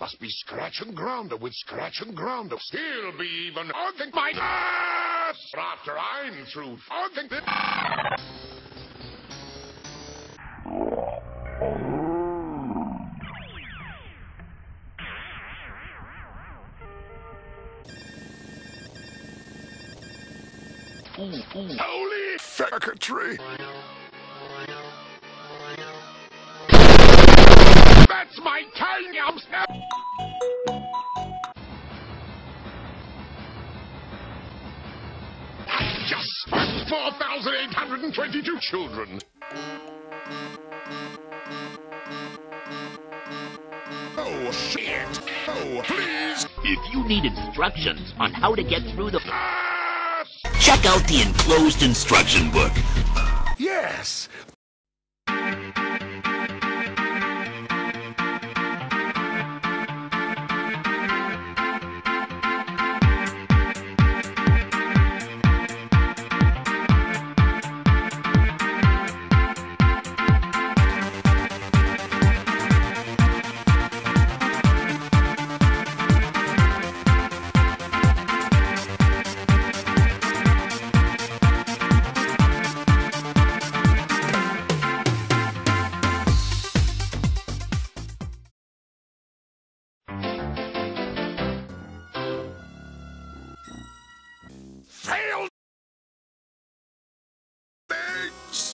Must be scratch and grounder with scratch and grounder. Still be even. I my ass. After I'm through, I that. Holy feckatry! That's my tiny arms I just sparked 4,822 children. Oh, shit! Oh, please! If you need instructions on how to get through the... Ah! Check out the enclosed instruction book. Yes,